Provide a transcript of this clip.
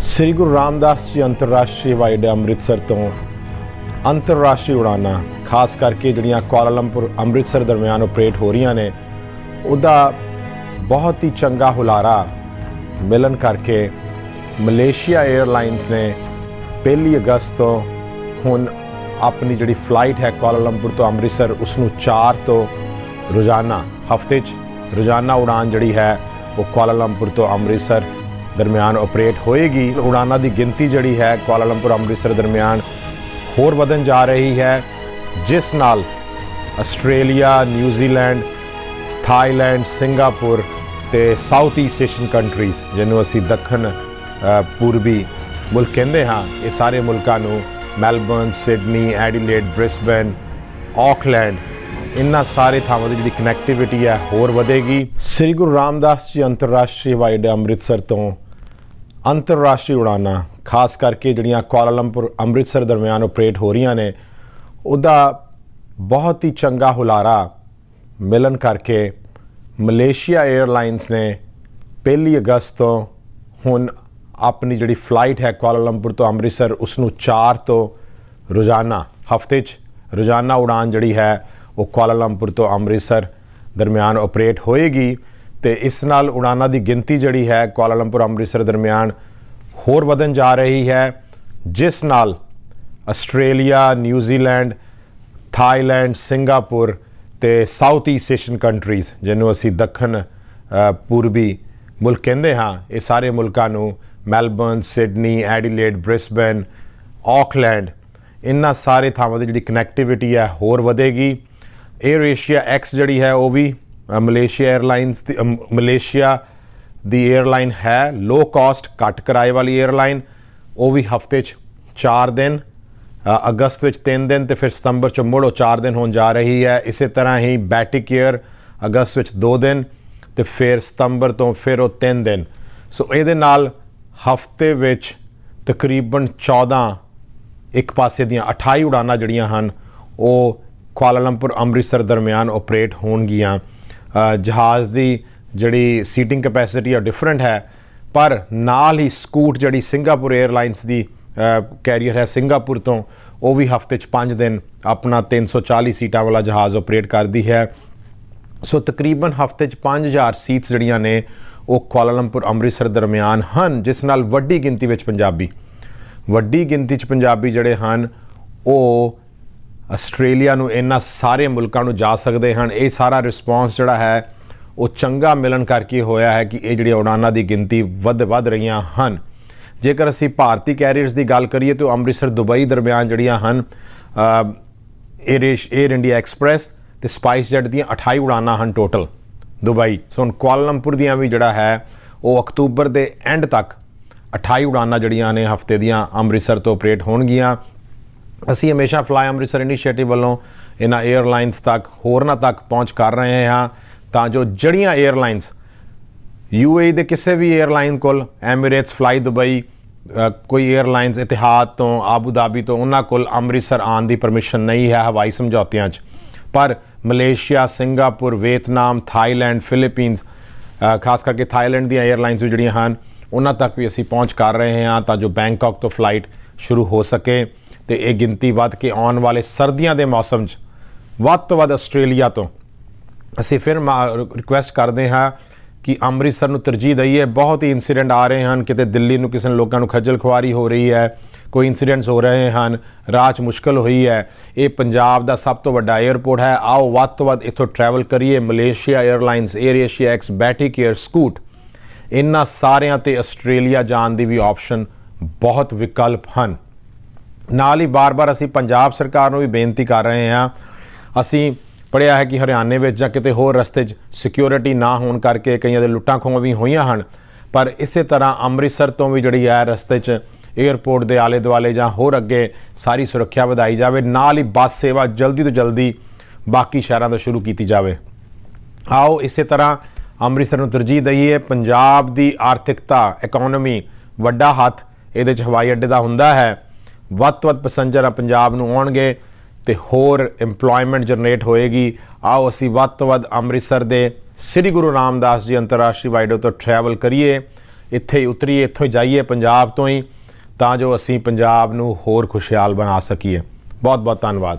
ਸ੍ਰੀ ਗੁਰੂ ਰਾਮਦਾਸ ਜੀ ਅੰਤਰਰਾਸ਼ਟਰੀ ਹਵਾਈ ਅੱਡੇ ਅੰਮ੍ਰਿਤਸਰ ਤੋਂ ਅੰਤਰਰਾਸ਼ਟਰੀ ਉਡਾਨਾਂ ਖਾਸ ਕਰਕੇ ਜਿਹੜੀਆਂ ਕੁਆਲਾਲੰਪੁਰ ਅੰਮ੍ਰਿਤਸਰ ਦਰਮਿਆਨ ਆਪਰੇਟ ਹੋ ਰਹੀਆਂ ਨੇ, ਉਹਦਾ ਬਹੁਤ ਹੀ ਚੰਗਾ ਹੁਲਾਰਾ ਮਿਲਣ ਕਰਕੇ ਮਲੇਸ਼ੀਆ 에ਅਰਲਾਈਨਸ ਨੇ 1 ਅਗਸਤ ਤੋਂ ਹੁਣ ਆਪਣੀ ਜਿਹੜੀ ਫਲਾਈਟ ਹੈ ਕੁਆਲਾਲੰਪੁਰ ਤੋਂ ਅੰਮ੍ਰਿਤਸਰ ਉਸ ਨੂੰ 4 ਤੋਂ ਰੋਜ਼ਾਨਾ, ਹਫ਼ਤੇ 'ਚ ਰੋਜ਼ਾਨਾ ਉਡਾਨ ਜਿਹੜੀ ਹੈ, ਉਹ ਕੁਆਲਾਲੰਪੁਰ ਤੋਂ ਅੰਮ੍ਰਿਤਸਰ ਦਰਮਿਆਨ ਆਪਰੇਟ ਹੋਏਗੀ। ਉਡਾਨਾਂ ਦੀ ਗਿਣਤੀ ਜਿਹੜੀ ਹੈ ਕੁਆਲਾਲੰਪੁਰ ਅੰਮ੍ਰਿਤਸਰ ਦਰਮਿਆਨ ਹੋਰ ਵਧਣ ਜਾ ਰਹੀ ਹੈ, ਜਿਸ ਨਾਲ Australia, New Zealand, Thailand, Singapore ਤੇ ਸਾਊਥ ਈਸਟ ਏਸ਼ੀਅਨ ਕੰਟਰੀਜ਼ ਜਿਹਨੂੰ ਅਸੀਂ ਦੱਖਣ ਪੂਰਬੀ ਮੁਲਕ ਕਹਿੰਦੇ ਹਾਂ, ਇਹ ਸਾਰੇ ਮੁਲਕਾਂ ਨੂੰ Melbourne, Sydney, Adelaide, Brisbane Auckland ਇਨ੍ਹਾਂ ਸਾਰੇ ਥਾਵਾਂ ਦੀ ਜਿਹੜੀ ਕਨੈਕਟੀਵਿਟੀ ਹੈ, ਹੋਰ ਵਧੇਗੀ। ਸ੍ਰੀ ਗੁਰੂ ਰਾਮਦਾਸ ਜੀ ਅੰਤਰਰਾਸ਼ਟਰੀ ਹਵਾਈ ਅੱਡੇ ਅੰਮ੍ਰਿਤਸਰ ਤੋਂ ਅੰਤਰਰਾਸ਼ਟਰੀ ਉਡਾਨਾਂ ਖਾਸ ਕਰਕੇ ਜਿਹੜੀਆਂ ਕੁਆਲਾਲੰਪੁਰ, ਅੰਮ੍ਰਿਤਸਰ ਦਰਮਿਆਨ ਆਪਰੇਟ ਹੋ ਰਹੀਆਂ ਨੇ, ਉਹਦਾ ਬਹੁਤ ਹੀ ਚੰਗਾ ਹੁਲਾਰਾ ਮਿਲਣ ਕਰਕੇ ਮਲੇਸ਼ੀਆ 에ਅਰਲਾਈਨਸ ਨੇ 1 ਅਗਸਤ ਤੋਂ ਹੁਣ ਆਪਣੀ ਜਿਹੜੀ ਫਲਾਈਟ ਹੈ ਕੁਆਲਾਲੰਪੁਰ ਤੋਂ ਅੰਮ੍ਰਿਤਸਰ ਉਸ ਨੂੰ 4 ਤੋਂ ਰੋਜ਼ਾਨਾ, ਹਫ਼ਤੇ 'ਚ ਰੋਜ਼ਾਨਾ ਉਡਾਨ ਜਿਹੜੀ ਹੈ, ਉਹ ਕੁਆਲਾਲੰਪੁਰ ਤੋਂ ਅੰਮ੍ਰਿਤਸਰ ਦਰਮਿਆਨ ਆਪਰੇਟ ਹੋਏਗੀ। ਤੇ ਇਸ ਨਾਲ ਉਡਾਨਾਂ ਦੀ ਗਿਣਤੀ ਜਿਹੜੀ ਹੈ ਕੁਆਲਾਲੰਪੁਰ ਅੰਮ੍ਰਿਤਸਰ ਦਰਮਿਆਨ ਹੋਰ ਵਧਣ ਜਾ ਰਹੀ ਹੈ, ਜਿਸ ਨਾਲ Australia New Zealand Thailand, Singapore ਤੇ ਸਾਊਥ ਈਸਟ ਏਸ਼ੀਅਨ ਕੰਟਰੀਜ਼, ਜਿਹਨੂੰ ਅਸੀਂ ਦੱਖਣ ਪੂਰਬੀ ਮੁਲਕ ਕਹਿੰਦੇ ਹਾਂ, ਇਹ ਸਾਰੇ ਮੁਲਕਾਂ ਨੂੰ Melbourne, Sydney, Adelaide, Brisbane Auckland ਇਨ੍ਹਾਂ ਸਾਰੇ ਥਾਵਾਂ ਦੀ ਜਿਹੜੀ ਕਨੈਕਟੀਵਿਟੀ ਹੈ ਹੋਰ ਵਧੇਗੀ। 에ਅਰ ਏਸ਼ੀਆ ਐਕਸ ਜਿਹੜੀ ਹੈ ਉਹ ਵੀ ਮਲੇਸ਼ੀਆ 에ਅਰਲਾਈਨਸ ਦੀ ਮਲੇਸ਼ੀਆ ਦੀ 에ਅਰਲਾਈਨ ਹੈ। ਲੋ ਕਾਸਟ ਘੱਟ ਕਿਰਾਏ ਵਾਲੀ 에ਅਰਲਾਈਨ ਉਹ ਵੀ ਹਫ਼ਤੇ 'ਚ 4 ਦਿਨ ਅਗਸਤ ਵਿੱਚ 3 ਦਿਨ ਤੇ ਫਿਰ ਸਤੰਬਰ 'ਚ ਮੁੜ ਉਹ 4 ਦਿਨ ਹੋਣ ਜਾ ਰਹੀ ਹੈ। ਇਸੇ ਤਰ੍ਹਾਂ ਹੀ ਬੈਟਿਕ 에ਅਰ ਅਗਸਤ ਵਿੱਚ 2 ਦਿਨ ਤੇ ਫਿਰ ਸਤੰਬਰ ਤੋਂ ਫਿਰ ਉਹ 3 ਦਿਨ। ਸੋ ਇਹਦੇ ਨਾਲ ਹਫ਼ਤੇ ਵਿੱਚ ਤਕਰੀਬਨ 14 ਇੱਕ ਪਾਸੇ ਦੀਆਂ 28 ਉਡਾਨਾਂ ਜਿਹੜੀਆਂ ਹਨ, ਉਹ ਕੁਆਲਾਲੰਪੁਰ ਅੰਮ੍ਰਿਤਸਰ ਦਰਮਿਆਨ ਆਪਰੇਟ ਹੋਣਗੀਆਂ। ਜਹਾਜ਼ ਦੀ ਜਿਹੜੀ ਸੀਟਿੰਗ ਕੈਪੈਸਿਟੀ ਆ ਡਿਫਰੈਂਟ ਹੈ। ਪਰ ਨਾਲ ਹੀ ਸਕੂਟ ਜਿਹੜੀ ਸਿੰਗਾਪੁਰ 에ਅਰਲਾਈਨਸ ਦੀ ਕੈਰੀਅਰ ਹੈ ਸਿੰਗਾਪੁਰ ਤੋਂ, ਉਹ ਵੀ ਹਫ਼ਤੇ 'ਚ 5 ਦਿਨ ਆਪਣਾ 340 ਸੀਟਾਂ ਵਾਲਾ ਜਹਾਜ਼ ਆਪਰੇਟ ਕਰਦੀ ਹੈ। ਸੋ ਤਕਰੀਬਨ ਹਫ਼ਤੇ 'ਚ 5000 ਸੀਟਸ ਜਿਹੜੀਆਂ ਨੇ, ਉਹ ਕੁਆਲਾਲੰਪੁਰ, ਅੰਮ੍ਰਿਤਸਰ ਦਰਮਿਆਨ ਹਨ, ਜਿਸ ਨਾਲ ਵੱਡੀ ਗਿਣਤੀ ਵਿੱਚ ਪੰਜਾਬੀ। ਵੱਡੀ ਗਿਣਤੀ 'ਚ ਪੰਜਾਬੀ ਜਿਹੜੇ ਹਨ, ਉਹ ਆਸਟ੍ਰੇਲੀਆ ਨੂੰ ਇਹਨਾਂ ਸਾਰੇ ਮੁਲਕਾਂ ਨੂੰ ਜਾ ਸਕਦੇ ਹਨ, ਇਹ ਸਾਰਾ ਰਿਸਪੌਂਸ ਜਿਹੜਾ ਹੈ, ਉਹ ਚੰਗਾ ਮਿਲਣ ਕਰਕੇ ਹੋਇਆ ਹੈ ਕਿ ਇਹ ਜਿਹੜੀਆਂ ਉਡਾਨਾਂ ਦੀ ਗਿਣਤੀ ਵੱਧ ਵੱਧ ਰਹੀਆਂ ਹਨ। ਜੇਕਰ ਅਸੀਂ ਭਾਰਤੀ ਕੈਰੀਅਰਸ ਦੀ ਗੱਲ ਕਰੀਏ ਤਾਂ ਅੰਮ੍ਰਿਤਸਰ ਦੁਬਈ ਦਰਮਿਆਨ ਜਿਹੜੀਆਂ ਹਨ 에ਅਰ 에ਅਰ ਇੰਡੀਆ ਐਕਸਪ੍ਰੈਸ ਤੇ ਸਪਾਈਸ ਜੈਟ ਦੀਆਂ 28 ਉਡਾਨਾਂ ਹਨ ਟੋਟਲ ਦੁਬਈ। ਸੋ ਹੁਣ ਕੁਆਲਾਲੰਪੁਰ ਦੀਆਂ ਵੀ ਜਿਹੜਾ ਹੈ, ਉਹ ਅਕਤੂਬਰ ਦੇ ਐਂਡ ਤੱਕ 28 ਉਡਾਨਾਂ ਜਿਹੜੀਆਂ ਨੇ ਹਫ਼ਤੇ ਦੀਆਂ ਅੰਮ੍ਰਿਤਸਰ ਤੋਂ ਆਪਰੇਟ ਹੋਣਗੀਆਂ। ਅਸੀਂ ਹਮੇਸ਼ਾ ਫਲਾਈ ਅੰਮ੍ਰਿਤਸਰ ਇਨੀਸ਼ੀਏਟਿਵ ਵੱਲੋਂ ਇਹਨਾਂ 에ਅਰਲਾਈਨਸ ਤੱਕ, ਹੋਰਨਾਂ ਤੱਕ ਪਹੁੰਚ ਕਰ ਰਹੇ ਹਾਂ ਤਾਂ ਜੋ ਜੜੀਆਂ 에ਅਰਲਾਈਨਸ ਯੂਏਈ ਦੇ ਕਿਸੇ ਵੀ 에ਅਰਲਾਈਨ ਕੋਲ ਐਮੀਰੇਟਸ ਫਲਾਈ ਦੁਬਈ ਕੋਈ 에ਅਰਲਾਈਨਸ ਇਤਿਹਾਦ ਤੋਂ ਆਬੂ ਦਾਬੀ ਤੋਂ, ਉਹਨਾਂ ਕੋਲ ਅੰਮ੍ਰਿਤਸਰ ਆਉਣ ਦੀ ਪਰਮਿਸ਼ਨ ਨਹੀਂ ਹੈ ਹਵਾਈ ਸਮਝੌਤਿਆਂ 'ਚ। ਪਰ Malaysia, Singapore, Vietnam, Thailand Philippines ਖਾਸ ਕਰਕੇ ਥਾਈਲੈਂਡ ਦੀਆਂ 에ਅਰਲਾਈਨਸ ਜਿਹੜੀਆਂ ਹਨ, ਉਹਨਾਂ ਤੱਕ ਵੀ ਅਸੀਂ ਪਹੁੰਚ ਕਰ ਰਹੇ ਹਾਂ ਤਾਂ ਜੋ ਬੈਂਕਾਕ ਤੋਂ ਫਲਾਈਟ ਸ਼ੁਰੂ ਹੋ ਸਕੇ। ਤੇ ਇਹ ਗਿਣਤੀ ਵੱਧ ਕੇ ਆਉਣ ਵਾਲੇ ਸਰਦੀਆਂ ਦੇ ਮੌਸਮ 'ਚ ਵੱਧ ਤੋਂ ਵੱਧ ਆਸਟ੍ਰੇਲੀਆ ਤੋਂ। ਅਸੀਂ ਫਿਰ ਰਿਕੁਐਸਟ ਕਰਦੇ ਹਾਂ ਕਿ ਅੰਮ੍ਰਿਤਸਰ ਨੂੰ ਤਰਜੀਹ ਦਈਏ। ਬਹੁਤ ਹੀ ਇਨਸੀਡੈਂਟ ਆ ਰਹੇ ਹਨ। ਕਿਤੇ ਦਿੱਲੀ ਨੂੰ ਕਿਸੇ ਲੋਕਾਂ ਨੂੰ ਖੱਜਲ ਖੁਆਰੀ ਹੋ ਰਹੀ ਹੈ। ਕੋਈ ਇਨਸੀਡੈਂਟਸ ਹੋ ਰਹੇ ਹਨ। ਰਾਜ ਮੁਸ਼ਕਲ ਹੋਈ ਹੈ। ਇਹ ਪੰਜਾਬ ਦਾ ਸਭ ਤੋਂ ਵੱਡਾ 에ਅਰਪੋਰਟ ਹੈ। ਆਓ ਵੱਧ ਤੋਂ ਵੱਧ ਇੱਥੋਂ ਟਰੈਵਲ ਕਰੀਏ। Malaysia Airlines Air Asia X Batik Air Scoot ਇਨ੍ਹਾਂ ਸਾਰਿਆਂ ਤੇ ਆਸਟ੍ਰੇਲੀਆ ਜਾਣ ਦੀ ਵੀ ਆਪਸ਼ਨ ਬਹੁਤ ਵਿਕਲਪ ਹਨ। ਨਾਲ ਹੀ ਬਾਰ-ਬਾਰ ਅਸੀਂ ਪੰਜਾਬ ਸਰਕਾਰ ਨੂੰ ਵੀ ਬੇਨਤੀ ਕਰ ਰਹੇ ਹਾਂ। ਅਸੀਂ ਪੜਿਆ ਹੈ ਕਿ ਹਰਿਆਣੇ ਵਿੱਚ ਜਾਂ ਕਿਤੇ ਹੋਰ ਰਸਤੇ 'ਚ ਸਿਕਿਉਰਿਟੀ ਨਾ ਹੋਣ ਕਰਕੇ ਕਈਆਂ ਦੇ ਲੁੱਟਾਂ ਖੋਹਾਂ ਵੀ ਹੋਈਆਂ ਹਨ। ਪਰ ਇਸੇ ਤਰ੍ਹਾਂ ਅੰਮ੍ਰਿਤਸਰ ਤੋਂ ਵੀ ਜਿਹੜੀ ਹੈ ਰਸਤੇ 'ਚ 에ਅਰਪੋਰਟ ਦੇ ਆਲੇ ਦੁਆਲੇ ਜਾਂ ਹੋਰ ਅੱਗੇ ਸਾਰੀ ਸੁਰੱਖਿਆ ਵਧਾਈ ਜਾਵੇ, ਨਾਲ ਹੀ ਬੱਸ ਸੇਵਾ ਜਲਦੀ ਤੋਂ ਜਲਦੀ ਬਾਕੀ ਸ਼ਹਿਰਾਂ ਤੋਂ ਸ਼ੁਰੂ ਕੀਤੀ ਜਾਵੇ। ਆਓ ਇਸੇ ਤਰ੍ਹਾਂ ਅੰਮ੍ਰਿਤਸਰ ਨੂੰ ਤਰਜੀਹ ਦਈਏ। ਪੰਜਾਬ ਦੀ ਆਰਥਿਕਤਾ ਇਕਨੋਮੀ ਵੱਡਾ ਹੱਥ ਇਹਦੇ 'ਚ ਹਵਾਈ ਅੱਡੇ ਦਾ ਹੁੰਦਾ ਹੈ। ਵੱਧ ਤੋਂ ਵੱਧ ਪੈਸੇਂਜਰ ਪੰਜਾਬ ਨੂੰ ਆਉਣਗੇ ਤੇ ਹੋਰ EMPLOYMENT ਜਨਰੇਟ ਹੋਏਗੀ। ਆਓ ਅਸੀਂ ਵੱਧ ਤੋਂ ਵੱਧ ਅੰਮ੍ਰਿਤਸਰ ਦੇ ਸ੍ਰੀ ਗੁਰੂ ਰਾਮਦਾਸ ਜੀ ਅੰਤਰਰਾਸ਼ਟਰੀ ਵਾਈਡੋ ਤੋਂ ਟਰੈਵਲ ਕਰੀਏ। ਇੱਥੇ ਹੀ ਉਤਰੀਏ, ਇੱਥੋਂ ਜਾਈਏ ਪੰਜਾਬ ਤੋਂ ਹੀ, ਤਾਂ ਜੋ ਅਸੀਂ ਪੰਜਾਬ ਨੂੰ ਹੋਰ ਖੁਸ਼ਹਾਲ ਬਣਾ ਸਕੀਏ। ਬਹੁਤ ਬਹੁਤ ਧੰਨਵਾਦ।